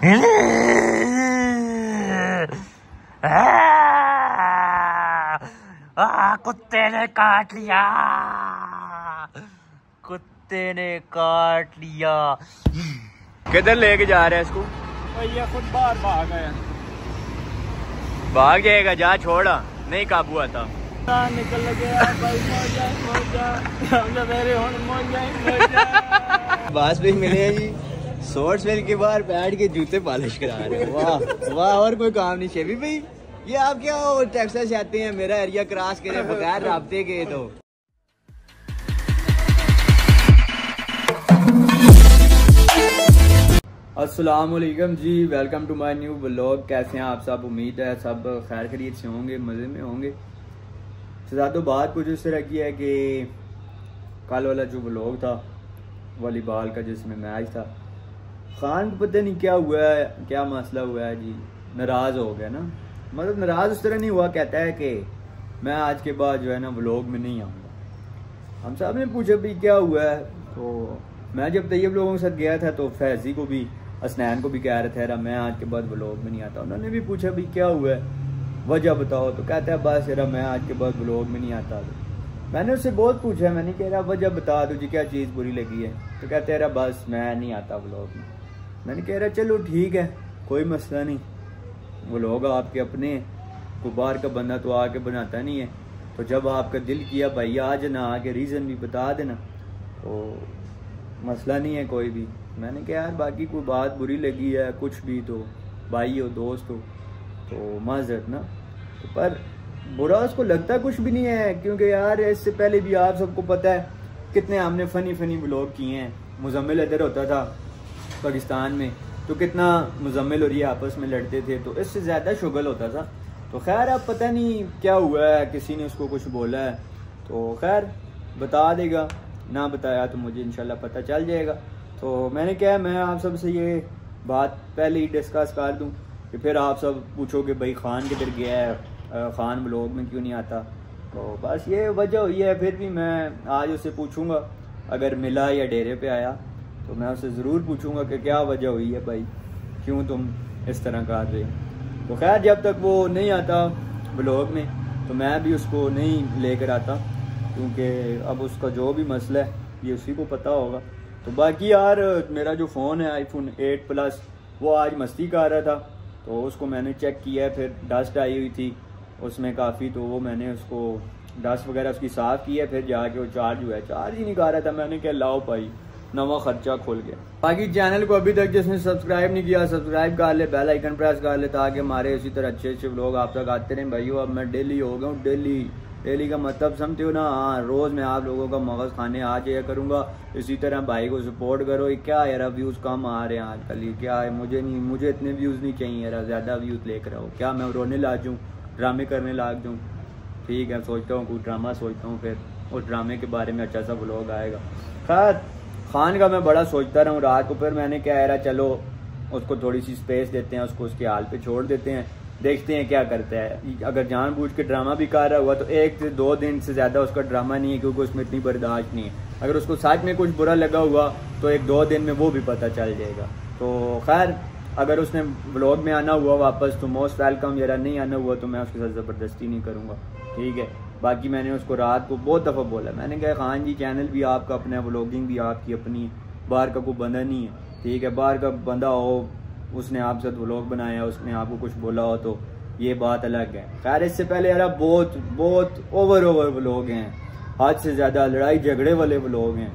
आ, कुत्ते ने काट लिया। कुत्ते ने काट लिया। किधर लेके जा रहे हैं इसको? भैया खुद बाहर भाग गया भाग जाएगा जा छोड़ा। नहीं काबू आता। निकल गया भाई ही मौजा बास भी मिले हैं जी। सोर्स वेल के बाहर बैठ के जूते पॉलिश करा रहे हैं। वाह वाह, और कोई काम नहीं शेबी भाई। ये आप क्या हो टेक्सास से आते हैं, मेरा एरिया क्रॉस करे, बगैर राबते के तो। अस्सलाम वालेकुम जी welcome to my new blog कैसे हैं आप सब? उम्मीद है सब खैर खरीद से होंगे, मज़े में होंगे। तो बात कुछ इस तरह की है कि कल वाला जो ब्लॉग था, वॉलीबॉल का जिसमें मैच था खान को पता नहीं क्या हुआ है, क्या मसला हुआ है जी। नाराज़ हो गया ना। मतलब नाराज़ उस तरह नहीं हुआ, कहता है कि मैं आज के बाद जो है ना व्लॉग में नहीं आऊँगा। हम सबने पूछा भी क्या हुआ है तो मैं जब तैयब लोगों के साथ गया था तो फैजी को भी, असनैन को भी कह रहे थे मैं आज के बाद व्लॉग में नहीं आता। उन्होंने भी पूछा भी क्या हुआ है। वजह बताओ। तो कहता है, बस यार, मैं आज के बाद व्लॉग में नहीं आता। मैंने उससे बहुत पूछा, मैंने कह रहा वजह बता तुझे क्या चीज़ बुरी लगी है? तो कहते रहा बस मैं नहीं आता व्लॉग में। मैंने कह रहा, चलो ठीक है, कोई मसला नहीं। वो लोग आपके अपने को बाहर का बंदा तो आके बनाता नहीं है। तो जब आपका दिल किया, भाई, आज ना आके रीज़न भी बता देना। तो मसला नहीं है कोई भी। मैंने कहा, यार, बाकी कोई बात बुरी लगी है, कुछ भी तो भाई हो, दोस्त हो तो माजरत ना। तो पर बुरा उसको लगता कुछ भी नहीं है, क्योंकि यार, इससे पहले भी आप सबको पता है, कितने हमने फ़नी फ़नी ब्लॉग किए हैं। मुजम्मिल इधर होता था पाकिस्तान में तो कितना मुजम्मिल और ये आपस में लड़ते थे तो इससे ज़्यादा शुगल होता था। तो खैर, अब पता नहीं क्या हुआ है, किसी ने उसको कुछ बोला है तो खैर, बता देगा। ना बताया तो मुझे इनशाला पता चल जाएगा। तो मैंने क्या मैं आप सबसे ये बात पहले ही डिस्कस कर दूँ कि फिर आप सब पूछोगे, भाई, खान किधर गया है? खान ब्लॉग में क्यों नहीं आता? तो बस ये वजह हुई है, फिर भी मैं आज उससे पूछूँगा, अगर मिला या डेरे पे आया। तो मैं उससे ज़रूर पूछूँगा कि क्या वजह हुई है भाई? क्यों तुम इस तरह कर रहे हो तो खैर, जब तक वो नहीं आता ब्लॉग में तो मैं भी उसको नहीं लेकर आता, क्योंकि अब उसका जो भी मसला है, ये उसी को पता होगा। तो बाकी यार, मेरा जो फ़ोन है आईफोन 8 प्लस वो आज मस्ती कर रहा था। तो उसको मैंने चेक किया, फिर डस्ट आई हुई थी उसमें काफ़ी तो वो मैंने उसको डस्ट वगैरह उसकी साफ़ की है, फिर जाके वो चार्ज हुआ है। चार्ज ही नहीं कर रहा था। मैंने क्या लाओ पाई नवा खर्चा खोल गया बाकी चैनल को अभी तक जिसने सब्सक्राइब नहीं किया, सब्सक्राइब कर ले बेल आइकन प्रेस कर ले ताकि हमारे इसी तरह अच्छे अच्छे लोग आप तक आते रहे। भाई अब मैं डेली हो गया हूँ, डेली। डेली का मतलब समझते हो ना? हाँ रोज़ मैं आप लोगों का मगज़ खाने आज जाया करूँगा। इसी तरह भाई को सपोर्ट करो। क्या यार व्यूज़ कम आ रहे हैं आजकल? ये क्या है? मुझे नहीं, मुझे इतने व्यूज़ नहीं चाहिए यार, ज़्यादा व्यूज़ लेकर आओ क्या मैं रोने लाग जाऊँ ड्रामे करने लाग जाऊँ ठीक है, सोचता हूँ, कुछ ड्रामा सोचता हूँ फिर। उस ड्रामे के बारे में अच्छा सा ब्लॉग आएगा। खैर खान का मैं बड़ा सोचता रहा हूँ रात को, फिर मैंने क्या रहा चलो, उसको थोड़ी सी स्पेस देते हैं, उसको उसके हाल पे छोड़ देते हैं, देखते हैं क्या करता है। अगर जानबूझ के ड्रामा भी कर रहा हुआ तो एक से दो दिन से ज़्यादा उसका ड्रामा नहीं है, क्योंकि उसमें इतनी बर्दाश्त नहीं है। अगर उसको सच में कुछ बुरा लगा हुआ तो एक दो दिन में वो भी पता चल जाएगा। तो खैर, अगर उसने ब्लॉग में आना हुआ वापस तो मोस्ट वेलकम जरा नहीं आना हुआ तो मैं उसके साथ ज़बरदस्ती नहीं करूँगा। ठीक है? बाकी मैंने उसको रात को बहुत दफ़ा बोला। मैंने कहा, खान जी चैनल भी आपका अपना है व्लॉगिंग भी आपकी अपनी है। बाहर का कोई बंदा नहीं है। ठीक है, बाहर का बंदा हो उसने आप साथ व्लॉग बनाया, उसने आपको कुछ बोला हो तो ये बात अलग है। खैर, इससे पहले यार बहुत बहुत ओवर ओवर व्लॉग हैं। हद से ज़्यादा लड़ाई झगड़े वाले व्लॉग हैं।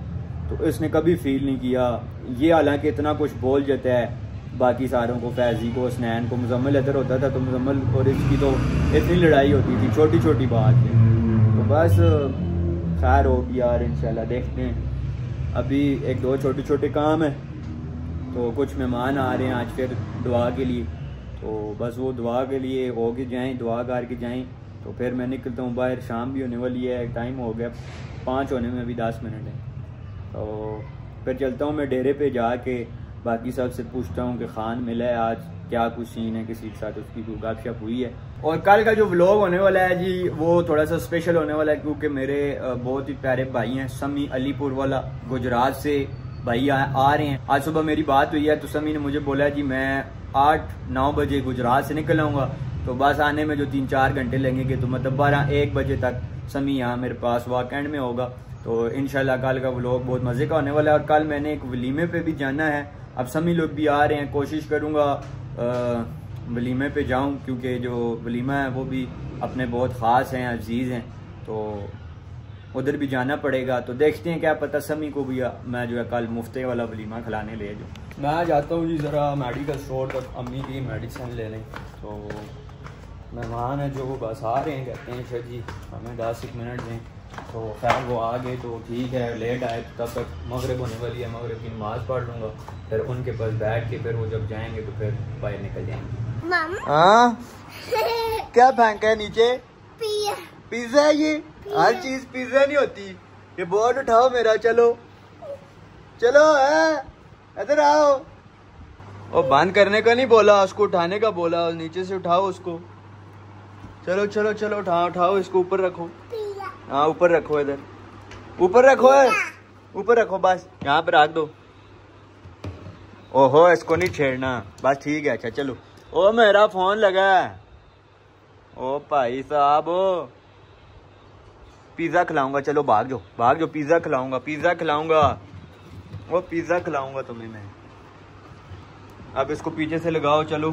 तो इसने कभी फील नहीं किया। ये हालाँकि इतना कुछ बोल जाता है, बाकी सारों को, फैजी को, स्नैन को, मुजम्मल इधर होता था तो मुजम्मल और इसकी तो इतनी लड़ाई होती थी छोटी छोटी बात है। बस, खैर होगी यार, इंशाल्लाह, देखते हैं। अभी एक दो छोटे छोटे काम है तो कुछ मेहमान आ रहे हैं आज फिर दुआ के लिए। तो बस वो दुआ के लिए हो के जाएँ, दुआ करके जाएँ। तो फिर मैं निकलता हूँ बाहर, शाम भी होने वाली है टाइम हो गया, पाँच होने में अभी दस मिनट है। तो फिर चलता हूँ मैं डेरे पे जाके, बाकी सबसे पूछता हूँ कि खान मिला है आज। क्या कुछ सीन है किसी के साथ उसकी कोई गपशप हुई है। और कल का जो व्लॉग होने वाला है जी वो थोड़ा सा स्पेशल होने वाला है क्योंकि मेरे बहुत ही प्यारे भाई हैं समी अलीपुर वाला गुजरात से भाई आ, आ रहे हैं। आज सुबह मेरी बात हुई है तो समी ने मुझे बोला जी मैं आठ नौ बजे गुजरात से निकल आऊँगा। तो बस आने में जो तीन चार घंटे लगेंगे तो मतलब बारह एक बजे तक समी यहाँ मेरे पास वाकैंड में होगा। तो इन कल का व्लॉग बहुत मज़े का होने वाला है। और कल मैंने एक वलीमे पे भी जाना है। अब समी लोग भी आ रहे हैं कोशिश करूँगा वलीमे पे जाऊँ, क्योंकि जो वलीमा है, वो भी अपने बहुत ख़ास हैं, अज़ीज़ हैं तो उधर भी जाना पड़ेगा। तो देखते हैं क्या पता समी को भी मैं जो है कल मुफ्ते वाला वलीमा खिलाने ले जाऊँ। मैं जाता हूँ जी, ज़रा मेडिकल स्टोर तक, अम्मी की मेडिसिन ले लें। तो मेहमान है जो बस आ रहे हैं, कहते हैं सर जी हमें दस एक मिनट दें। तो खैर वो आ गए तो ठीक है लेट आए तो तब तक मगरब होने वाली है मगरब की नमाज़ पढ़ लूँगा। फिर उनके पास बैठ के फिर वो जब जाएँगे तो फिर बाहर निकल जाएँगे। हाँ? क्या फेंका है नीचे? पिज्जा। है ये? हर चीज़ पिज्जा नहीं होती। ये बोर्ड उठाओ मेरा चलो। चलो है? इधर आओ। वो बंद करने का नहीं बोला उसको उठाने का बोला नीचे से उठाओ उसको। चलो चलो चलो उठाओ उठाओ इसको ऊपर रखो। हाँ ऊपर रखो इधर। ऊपर रखो ऊपर रखो, बस। यहाँ पे रख दो। ओहो, इसको नहीं छेड़ना। बस ठीक है अच्छा चलो। ओ, मेरा फ़ोन लगा ओ, भाई साहब पिज्जा खिलाऊँगा, चलो, भाग जो भाग जो पिज्जा खिलाऊँगा पिज्जा खिलाऊँगा। वो पिज्जा खिलाऊँगा तुम्हें मैं। अब इसको पीछे से लगाओ, चलो।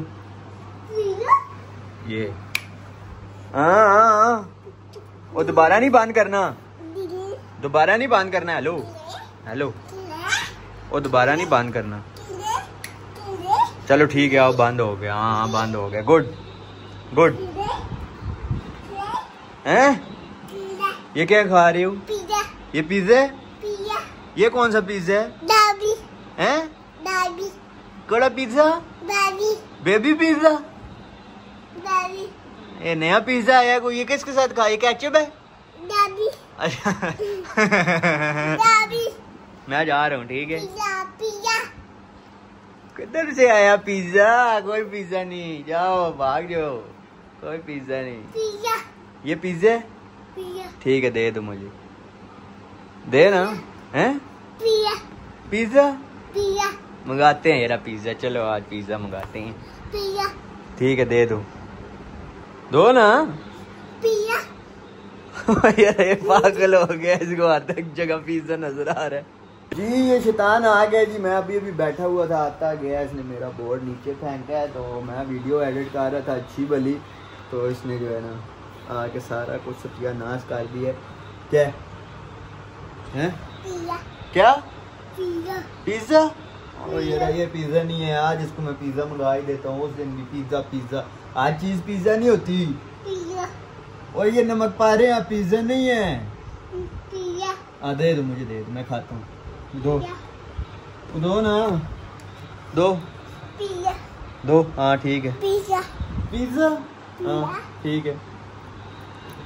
ये। हाँ हाँ हाँ। वो दोबारा नहीं बंद करना। दोबारा नहीं बंद करना हेलो हेलो वो दोबारा नहीं बंद करना। चलो ठीक है आओ बंद हो गया। हाँ हाँ बंद हो गया। गुड गुड हैं? ये क्या खा रही हो? ये पिज्जा? ये कौन सा पिज्जा है? हैं? कड़ा पिज्जा? Baby pizza? ये नया पिज्जा आया कोई? ये किसके साथ खा ये कैचअप है? अच्छा। मैं जा रहा हूँ ठीक है? किधर से आया पिज्जा कोई पिज्जा नहीं। जाओ भाग जाओ। कोई पिज्जा नहीं। ये पिज्जा है? ठीक है दे दो मुझे। दे ना। हैं? पिज्जा मंगाते हैं यार पिज्जा चलो आज पिज्जा मंगाते हैं। ठीक है दे दो। दो ना? पिया। यार ये पागल हो गया इसको हर तक जगह पिज्जा नज़र आ रहा है। जी ये शैतान आ गया जी मैं अभी अभी बैठा हुआ था आता गया इसने मेरा बोर्ड नीचे फेंका है तो मैं वीडियो एडिट कर रहा था अच्छी भली तो इसने जो है ना आके सारा कुछ सत्यानाश कर दिया। क्या? है? क्या? पिज्जा ये पिज्जा नहीं है आज इसको मैं पिज्जा मंगा ही देता हूँ उस दिन भी पिज्जा पिज्जा आज चीज़ पिज्जा नहीं होती। और ये नमक पा रहे हैं पिज्जा नहीं है। हाँ दे दो मुझे दे दो मैं खाता हूँ। दो। दो ना? दो। दो हाँ ठीक है। पिज्जा हाँ ठीक है।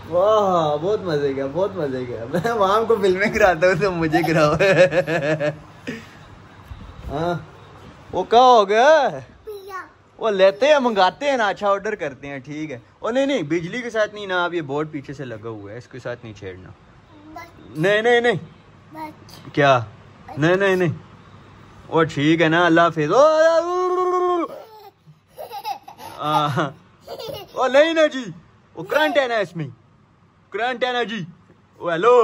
वाह बहुत मज़े का बहुत मज़े का। मैं वहाँ को फ़िल्में कराता हूँ तो मुझे कराओ। हाँ। वो क्या हो गया? वो लेते हैं मंगाते हैं ना अच्छा ऑर्डर करते हैं ठीक है और नहीं नहीं बिजली के साथ नहीं ना अब ये बोर्ड पीछे से लगा हुआ है इसके साथ नहीं छेड़ना नहीं नहीं नहीं क्या नहीं नहीं नहीं ओ ठीक है ना अल्लाह हाफिज ओ नहीं ना जी वो करंट है ना इसमें करंट है ना जी हेलो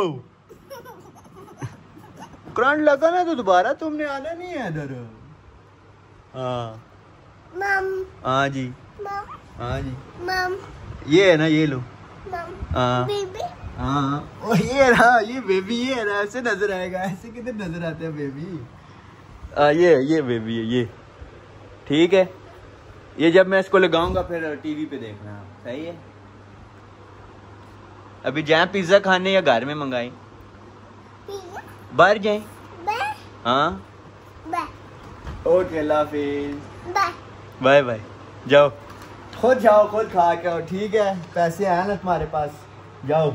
करंट लगा ना तो दोबारा तुमने आना नहीं है इधर हाँ हाँ जी। हाँ जी। ये है ना ये लो। मम हाँ। बेबी हाँ ओ ये रहा ये बेबी ये है ना ऐसे नज़र आएगा ऐसे किधर नज़र आते हैं बेबी आ, ये ये बेबी है ये। ठीक है। ये जब मैं इसको लगाऊँगा फिर टीवी पे देखना सही है? अभी जाए पिज्जा खाने या घर में मंगाए? बाहर जाए। हाँ। ओके हाफिज बे बाय बाय। जाओ। खुद जाओ खुद खा के आओ ठीक है? पैसे हैं ना तुम्हारे पास। जाओ।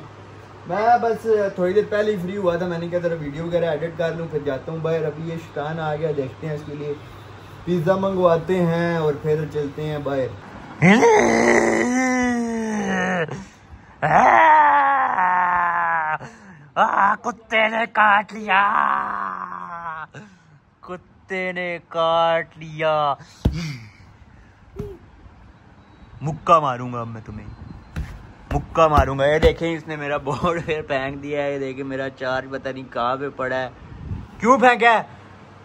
मैं बस थोड़ी देर पहले ही फ्री हुआ था मैंने कहा जरा वीडियो वगैरह एडिट कर लूँ फिर जाता हूँ। बाहर अभी ये शिकान आ गया देखते हैं इसके लिए पिज़्ज़ा मंगवाते हैं और फिर चलते हैं बाहर। कुत्ते ने काट लिया। कुत्ते ने काट लिया। मुक्का मारूँगा अब मैं तुम्हें। मुक्का मारूँगा। ये देखें इसने मेरा बोर्ड फिर फेंक दिया है। ये देखें मेरा चार्ज पता नहीं कहाँ पे पड़ा है। क्यों फेंका है?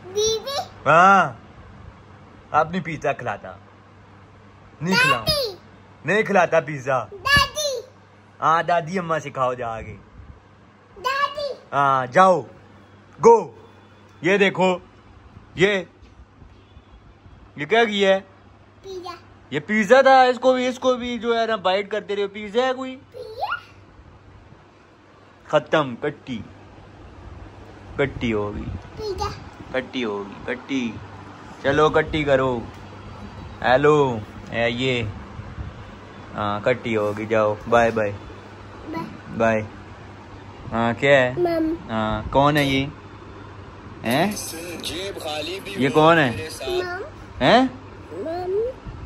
दीदी। हाँ। अब नहीं पिज्जा खिलाता। नहीं खिलाऊं नहीं खिलाता पिज्जा हाँ दादी अम्मा सिखाओ जा आगे। हाँ जाओ। गो ये देखो। ये। ये क्या किया है? ये पिज्जा था इसको भी इसको भी जो है ना बाइट करते रहे पिज्जा है कोई? खत्म कट्टी। कट्टी होगी। कट्टी होगी कट्टी। चलो कट्टी करो। हेलो ये। हाँ कट्टी होगी जाओ। बाय बाय बाय हाँ क्या है? हाँ कौन है ये? हैं? जेब खाली भी ये कौन है? हैं?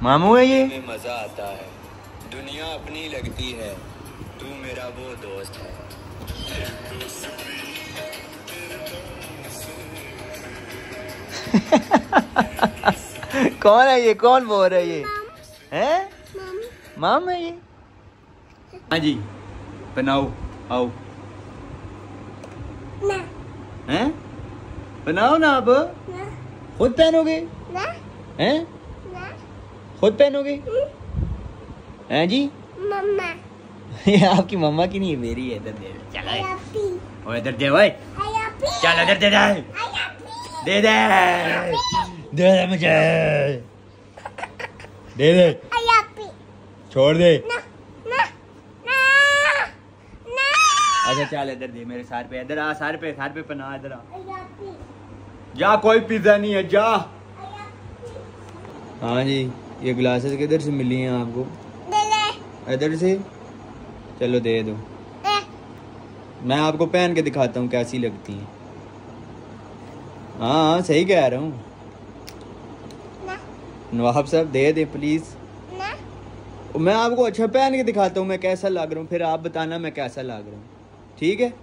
मम है ये? में मज़ा आता है। दुनिया अपनी लगती है। तू मेरा वो दोस्त है। कौन है ये? कौन बोल रहा है ये? हैं? माम। है ये? हाँ जी। बनाओ। आओ। हैं? बनाओ ना अब। खुद पहनोगे? हैं? खुद पहनोगे? हैं जी? मम्मा। ये आपकी मम्मा की नहीं है मेरी है इधर दे। चल आए। इधर दे भाई। चल इधर दे दे। दे दे। दे दे मुझे। दे दे। छोड़ दे। अच्छा चल इधर दे मेरे सर पे। इधर आ सर पे सर पे पना इधर आ। जा कोई पिज्जा नहीं है जा। हाँ जी। ये ग्लासेस किधर से मिली हैं आपको? इधर से? चलो दे दो। ए मैं आपको पहन के दिखाता हूँ कैसी लगती हैं। हाँ हाँ सही कह रहा हूँ। नवाब साहब दे दे प्लीज़ ना। मैं आपको अच्छा पहन के दिखाता हूँ मैं कैसा लग रहा हूँ। फिर आप बताना मैं कैसा लग रहा हूँ। ठीक है?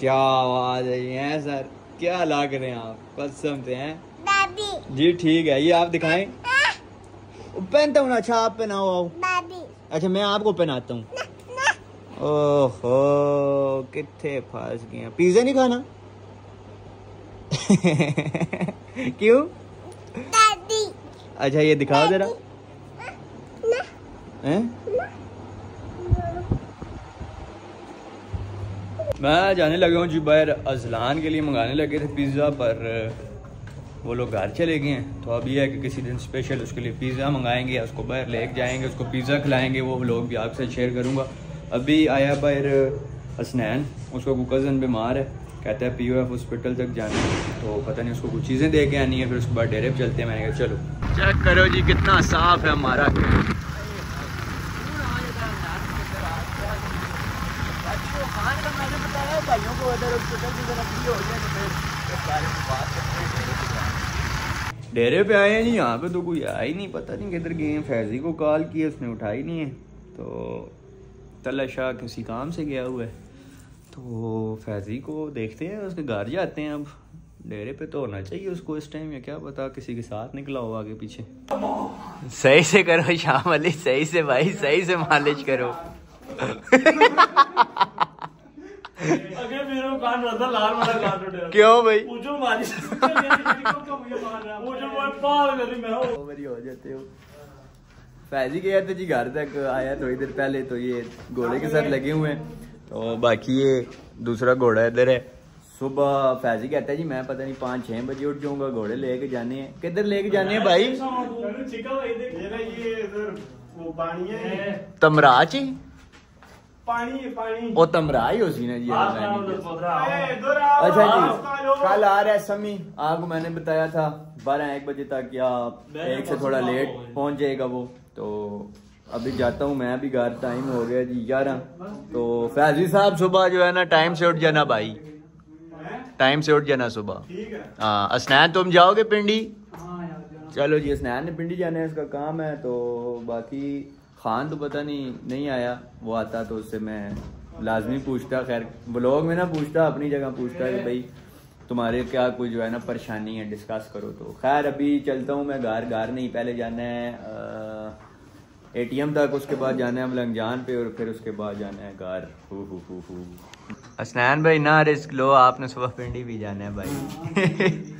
क्या आवाज़ है सर। क्या लग रहे हैं आप? कसम से हैं? जी ठीक है। ये आप दिखाएँ। पहनता हूँ ना अच्छा आप पहनाओ आओ। अच्छा मैं आपको पहनाता हूँ। ओहो कितने फंस गए पिज्जा नहीं खाना? क्यों? दादी। अच्छा ये दिखाओ जरा। मैं जाने लगा हूँ जी बाहर अजलान के लिए मंगाने लगे थे पिज़्ज़ा पर वो लोग घर चले गए हैं। तो अब ये है कि किसी दिन स्पेशल उसके लिए पिज़्ज़ा मंगाएँगे या उसको बाहर लेके जाएँगे, उसको पिज़्ज़ा खिलाएँगे, वो लोग भी आपसे शेयर करूँगा। अभी आया बाहर हसनैन उसका कज़न बीमार है, कहता है पी एफ़ हॉस्पिटल तक जाना है। तो पता नहीं उसको कुछ चीज़ें दे के आनी है, फिर उसके बाद डेरे पर चलते हैं। मैंने कहा, चलो चेक करो जी, कितना साफ़ है हमारा डेरे पे आए हैं जी, यहाँ पे तो कोई आया ही नहीं, पता नहीं किधर गए हैं। फैजी को कॉल किया उसने उठाई नहीं है। तो तला शाह किसी काम से गया हुआ है। तो फैजी को देखते हैं, उसके घर जाते हैं अब। डेरे पे तो होना चाहिए उसको इस टाइम या क्या पता किसी के साथ निकला हो आगे पीछे। सही से करो शाम अली, सही से भाई, सही से मालिश करो। क्यों भाई? पूछो मारी। पूछो मैं पाल करी मैं हो। ओवर हो जाते हो। फैजी गया था जी घर तक आया थोड़ी देर पहले तो ये घोड़े के साथ लगे हुए हैं। तो बाकी ये दूसरा घोड़ा इधर है। सुबह फैजी कहता है जी मैं पता नहीं पाँच छह बजे उठ जाऊँगा घोड़े लेके जाने हैं। किधर लेके जाने हैं भाई? चिका भाई देख। ये इधर वो तमराज ही? पानी पानी। तमरा उसी ने आओ। अच्छा जी कल आ रहा है समी। आपको मैंने बताया था बारह एक बजे तक या एक से थोड़ा लेट पहुँच जाएगा वो। तो अभी जाता हूँ मैं भी घर टाइम हो गया जी ग्यारह। तो फैजी साहब सुबह जो है ना टाइम से उठ जाना भाई। टाइम से उठ जाना सुबह। हाँ। असनैन तुम जाओगे पिंडी? हाँ चलो जी स्नैन ने पिंडी जाना है इसका काम है तो बाकी खान तो पता नहीं नहीं आया, वो आता तो उससे मैं लाजमी पूछता, खैर ब्लॉग में ना पूछता, अपनी जगह पूछता कि भाई, तुम्हारे क्या कोई जो है ना परेशानी है डिस्कस करो तो। खैर, अभी चलता हूँ मैं घर घर नहीं, पहले जाना है एटीएम तक, उसके बाद जाना है मलंगजान पे और फिर उसके बाद जाना है घर। हु हु हु हु। असनैन भाई, ना रिस्क लो, आपने सुबह पिंडी भी जाना है भाई।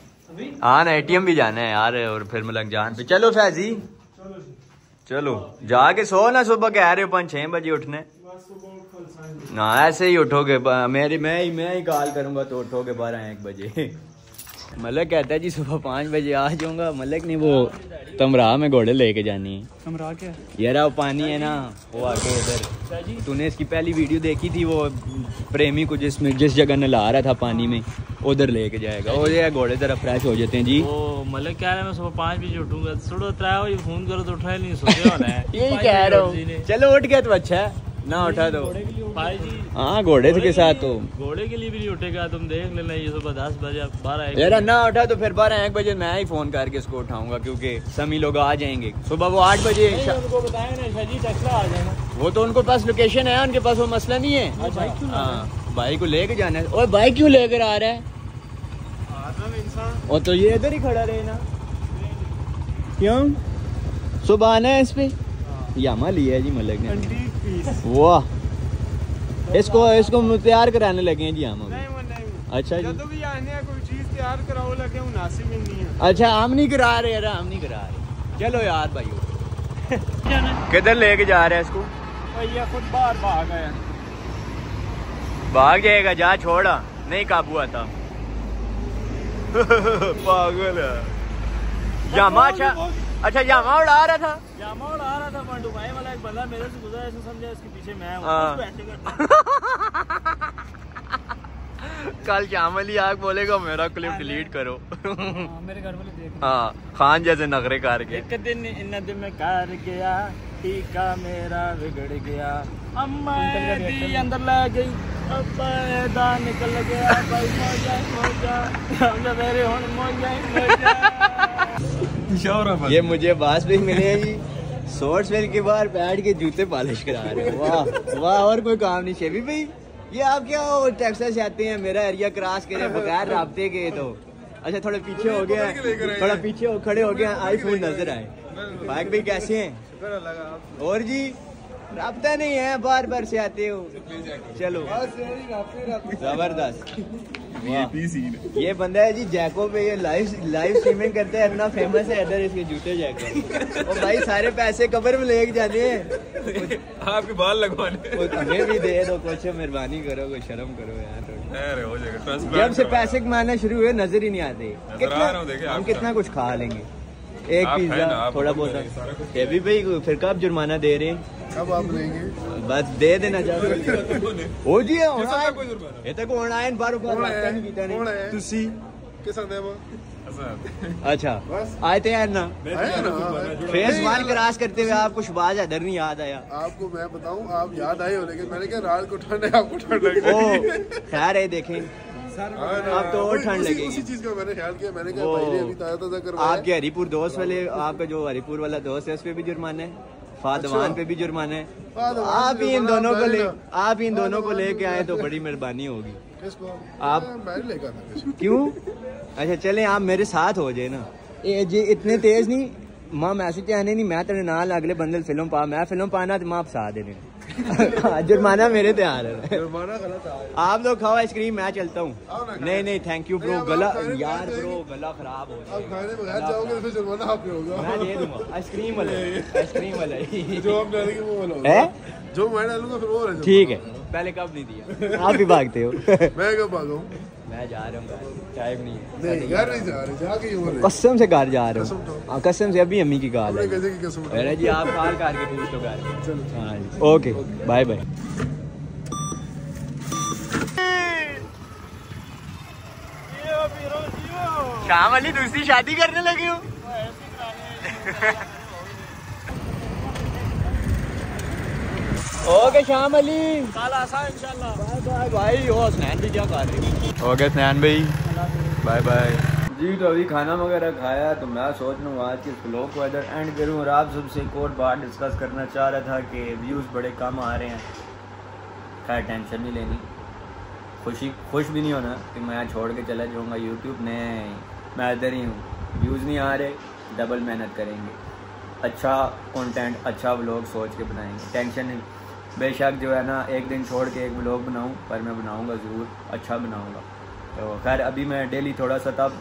हाँ ना एटीएम भी जाना है यार और फिर मलंग जान पे। चलो फैजी। चलो जाके सो ना सुबह कह रहे हो पाँच छह बजे उठने। ना ऐसे ही उठोगे मेरी मैं ही मैं ही कॉल करूँगा तो उठोगे बारह एक बजे। मलक कहता है जी सुबह पाँच बजे आ जाऊँगा। मलक नहीं वो तमरा में घोड़े लेके जानी। है कमरा क्या? यार वो पानी है ना वो आके इधर तूने इसकी पहली वीडियो देखी थी वो प्रेमी को जिसमें जिस जगह नला रहा था पानी में। उधर लेके जाएगा। वो ये घोड़े तरह फ्रेश हो जाते हैं जी। वो मलिक कह रहा है मैं सुबह पाँच बजे उठूँगा। सुनो त्रै बजे फ़ोन करो तो उठा नहीं सोते होना है। यही कह रहा हूँ। चलो उठ गया तो अच्छा है। ना उठा दो हाँ घोड़े के साथ तो। घोड़े के लिए भी नहीं उठेगा तुम देख लेना ये सुबह दस बजे बारह यार ना उठा तो फिर बारह एक बजे मैं ही फ़ोन करके इसको उठाऊँगा क्योंकि समी लोग आ जाएँगे। सुबह वो आठ बजे उनको बताया ना शाजी टेक्सला आ जाना वो तो उनको पास लोकेशन है उनके पास वो मसला नहीं है। भाई को लेके जाना है। और भाई क्यों लेकर आ रहा है? और तो ये इधर ही खड़ा रहे ना। क्यों? सुबह आना है इस पे। यामा लिया है जी मलक ने। वाह। इसको इसको तैयार कराने लगे हैं जी यामा अच्छा जी। तो भी आने है कोई चीज़ तैयार कराओ लगे मुनासिब नहीं है। अच्छा हम नहीं करा रहे यार हम नहीं करा रहे। चलो यार भाई किधर लेके जा रहे हैं इसको? भैया खुद बाहर भाग गया भाग जाएगा जा छोड़ा। नहीं काबू आता। पागल है। यामा अच्छा अच्छा यामा उड़ा रहा था। जामा उड़ा रहा था मैं दुबई वाला एक बंदा मेरे से गुजरा ऐसे समझा इसके पीछे मैं हूँ। हाँ। उसको ऐसे करता। कल श्यामल ही आग बोलेगा मेरा क्लिप डिलीट करो। हाँ, मेरे घर वाले देख हाँ। खान जैसे नखरे करके एक दिन इन दिन में कार गया टीका मेरा बिगड़ गया। अम्मा दी अंदर ले गई। निकल गया। भाई मौजा मौजा। समझा मेरे हुन मौजा मौजा। ये मुझे बास भी मिले हैं। जी सोर्स वेल के बाहर बैठ के जूते पॉलिश करा रहे हैं। वाह वाह और कोई काम नहीं। शेबी भाई ये आप क्या हो? टेक्सास से आते हैं मेरा एरिया क्रॉस करे बगैर रबते के तो। अच्छा थोड़े पीछे हो गया थोड़ा पीछे हो खड़े हो गया आईफोन नज़र आए। भाई भाई कैसे हैं? और जी राबता नहीं है बार बार से आते हो। चलो। ज़बरदस्त। ये बंदा है जी जैको पे ये लाइव लाइव स्ट्रीमिंग करता है इतना फ़ेमस है इधर इसके जूते जैको और भाई सारे पैसे कबर में लेके जाने हैं। आपके बाल लगवाने। हमें भी दे दो कुछ मेहरबानी करो कुछ शर्म करो यार। हो जाएगा जब से पैसे कमाना शुरू हुए नज़र ही नहीं आते। कितना हम कितना कुछ खा लेंगे। एक पिज्जा थोड़ा बहुत ये भी भाई फिर कब जुर्माना दे रहे हैं? कब आप लेंगे बस दे देना चाहते हो। जी है कोई जुर्माना? ये तक होना है बार बार है? है तुसी। किस आंदे अच्छा। आए थे यार ना। फेस वन क्रॉस करते हुए आपको शुभाज हैदर नहीं याद आया। आपको मैं बताऊँ आप याद आए हो लेकिन मैंने कहा रात को ठंड है आपको ठंड लग ओ रही है खैर है देखें। अब तो और ठंड लगेगी। उसी चीज़ का मैंने ख्याल किया मैंने कहा भाई ने अभी ताज़ा ताज़ा करवाया आपके हरिपुर दोस्त वाले आपका जो हरिपुर वाला दोस्त है उस पे भी जुर्माना है? फादवान अच्छा। पे भी जुर्माना है? आप ही इन दोनों को ले आप ही इन दोनों को लेके आए तो बड़ी मेहरबानी होगी। आप- हाँ, क्यों? अच्छा चले आप मेरे साथ हो जाए ना। ये जी इतने तेज नहीं। माँ मैसेज आने नहीं मैं तेरे नाल अगले बंदे फ़िल्म पा मैं फ़िल्म पाना तो माँ फसा देने। जुर्माना मेरे तैयार है। जुर्माना गलत आया आप लोग खाओ आइसक्रीम मैं चलता हूँ। नहीं नहीं थैंक यू ब्रो गला यार ब्रो गला खराब हो आप खाने बगैर जाओगे तो जुर्माना आप पे होगा। मैं दे दूँगा। आइसक्रीम वाला आइसक्रीम वाला जो आप डालेंगे वो वाला है? जो मैं डालूँगा फिर वो ठीक है। पहले कब नहीं दिया? आप भी भागते हो। मैं कब भागा? हूँ मैं जा रहा हूँ टाइम नहीं है। नहीं घर नहीं जा रहे जाके ही हो रहे। कसम से घर जा रहा कसम हूँ तो। हाँ, कसम से अभी अम्मी की गाल है। कसम? अरे जी आप पूछ लो घर चलो। हाँ जी ओके बाय बाय। शाम वाली दूसरी शादी करने लगे हो? ओके शाम अली। कल आसा इंशाल्लाह। बाय बाय भाई। ओ स्नैन भी क्या कर रही ओके स्नैन भाई। Bye bye. जी तो अभी खाना वगैरह खाया तो मैं सोच रहा हूँ आज के ब्लॉग को इधर एंड करूँ और आप सबसे एक और बात डिस्कस करना चाह रहा था कि व्यूज़ बड़े कम आ रहे हैं। खैर टेंशन नहीं लेनी। खुशी खुश भी नहीं होना कि मैं छोड़ के चला जाऊँगा यूट्यूब नहीं मैं इधर ही हूँ। व्यूज़ नहीं आ रहे डबल मेहनत करेंगे। अच्छा कंटेंट अच्छा व्लॉग सोच के बनाएँगे। टेंशन नहीं। बेशक जो है ना, एक दिन छोड़ के एक ब्लॉग बनाऊँ, पर मैं बनाऊँगा ज़रूर अच्छा बनाऊँगा। तो खैर, अभी मैं डेली थोड़ा सा तब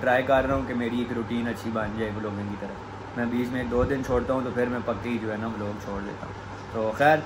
ट्राई कर रहा हूँ कि मेरी एक रूटीन अच्छी बन जाए ब्लॉगिंग की तरह। मैं बीच में दो दिन छोड़ता हूँ तो फिर मैं पक्की जो है ना ब्लॉग छोड़ देता हूँ। तो खैर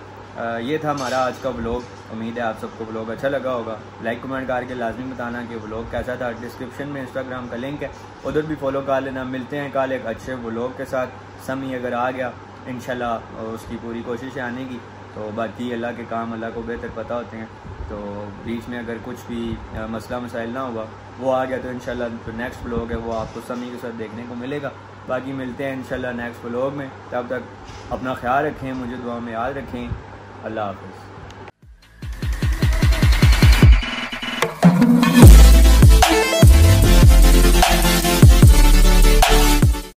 ये था हमारा आज का ब्लॉग उम्मीद है आप सबको ब्लॉग अच्छा लगा होगा। लाइक कमेंट करके लाजमी बताना कि ब्लॉग कैसा था। डिस्क्रिप्शन में इंस्टाग्राम का लिंक है। उधर भी फॉलो कर लेना। मिलते हैं कल एक अच्छे ब्लॉग के साथ। समी अगर आ गया, इंशाल्लाह उसकी पूरी कोशिश है आने की। तो बाकी अल्लाह के काम, अल्लाह को बेहतर पता होते हैं। तो बीच में अगर कुछ भी मसला, मसाइल ना हुआ, वो आ गया तो इंशाल्लाह जो नेक्स्ट ब्लॉग है वो आपको समी के साथ देखने को मिलेगा। बाकी मिलते हैं इन नेक्स्ट ब्लॉग में। तब तक अपना ख्याल रखें, मुझे दुआ में याद रखें। अल्लाह हाफिज़।